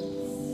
descanso.